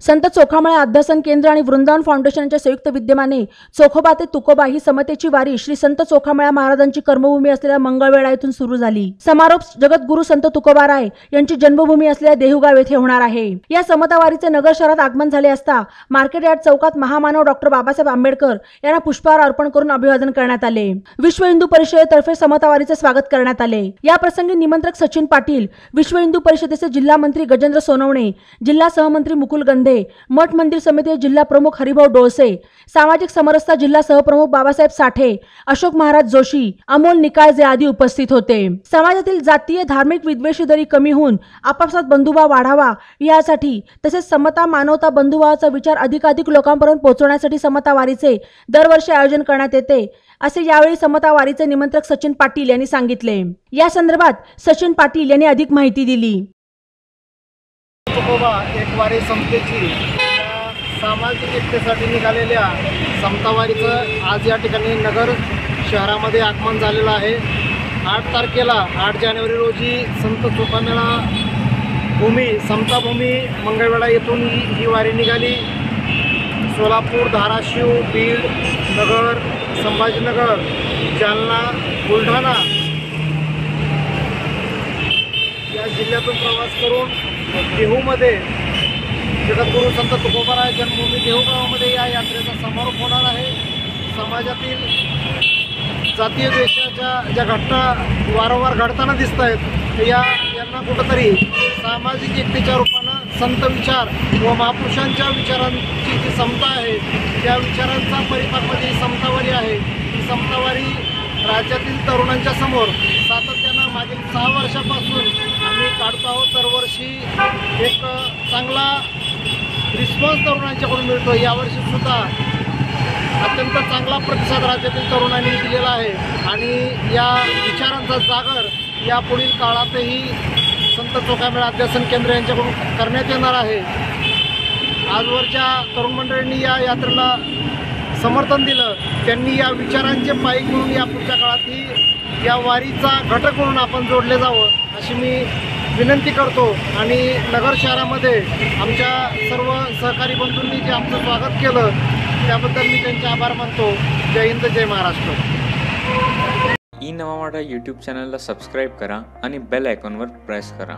संत चोखामळे अध्यासन केंद्र आणि वृंदावन फाउंडेशनच्या संयुक्त विद्यमाने चोखोबा ते तुकोबा ही समतेची वारी श्री संत चोखामळा महाराजांची कर्मभूमी असलेल्या मंगळवेढा येथून सुरू झाली. समारोप जगद्गुरु संत तुकोबा राय यांची जन्मभूमी असलेल्या देहुगाव येथे होणार आहे. या समतावारीचे नगर शहरात आगमन झाले असता मार्केट यार्ड चौकात महामानव डॉक्टर बाबासाहेब आंबेडकर यांना पुष्पहार अर्पण करून अभिवादन करण्यात आले. विश्व हिंदू परिषदेतर्फे समतावारीचे स्वागत करण्यात आले. या प्रसंगी निमंत्रक सचिन पाटील विश्व हिंदू परिषदेचे जिल्हा मंत्री गजेंद्र सोनवणे जिल्हा सहमंत्री मुकुल गंधे मठ मंदिर समिती जिल्हा प्रमुख हरिभाऊ डोळसे सामाजिक समरसता जिल्हा सहप्रमुख बाबासाहेब साठे अशोक महाराज जोशी अमोल निकाळजे आदी उपस्थित होते. समाजातील जातीय धार्मिक विद्वेषी दरी कमी होऊन आपापसात बंधुभाव वाढावा यासाठी तसेच समता मानवता बंधुभावाचा विचार अधिकाधिक लोकांपर्यंत पोहोचवण्यासाठी समता वारीचे दरवर्षी आयोजन करण्यात येते असे यावेळी समता वारीचे निमंत्रक सचिन पाटील यांनी सांगितले. या संदर्भात सचिन पाटील यांनी अधिक माहिती दिली. तुकोबा एकवारी समतेची या सामाजिक एकतेसाठी निघालेल्या समतावारीचं आज या ठिकाणी नगर शहरामध्ये आगमन झालेलं आहे. आठ तारखेला आठ जानेवारी रोजी संत चोखामेळा भूमी समताभूमी मंगळवेढा येथून ही ही वारी निघाली. सोलापूर धाराशिव बीड नगर संभाजीनगर जालना बुलढाणा या जिल्ह्यातून प्रवास करून देहूमध्ये जगद्गुरू संत तुकोबाराय जन्मभूमी देहू गावामध्ये या यात्रेचा समारोप होणार आहे. समाजातील जातीय द्वेषाच्या ज्या घटना वारंवार घडताना दिसत आहेत या यांना कुठंतरी सामाजिक एकतेच्या रूपानं संत विचार व महापुरुषांच्या विचारांची जी समता आहे त्या विचारांचा परिपाकमध्ये म्हणजे ही समतावारी आहे. ही समतावारी राज्यातील तरुणांच्या समोर सातत्यानं मागील सहा वर्षापासून आम्ही काढतो आहोत दरवर्षी एक चांगला रिस्पॉन्स तरुणांच्याकडून मिळतो. यावर्षी सुद्धा अत्यंत चांगला प्रतिसाद राज्यातील तरुणांनी दिलेला आहे. आणि या विचारांचा जागर या पुढील काळातही संत चोखामेळा अध्यासन केंद्र यांच्याकडून करण्यात येणार आहे. आजवरच्या तरुण मंडळींनी या यात्रेला समर्थन दिलं. त्यांनी या विचारांचे पायी म्हणून या पुढच्या काळातही या वारीचा घटक म्हणून आपण जोडले जावं. अशी मी विनंती करतो आणि नगर शहरामध्ये आमच्या सर्व सहकारी बंधूंनी जे आमचं स्वागत केलं त्याबद्दल मी त्यांचे आभार मानतो. जय हिंद जय महाराष्ट्र. ई नवा यूट्यूब चॅनलला सबस्क्राईब करा आणि बेल आयकॉनवर प्रेस करा.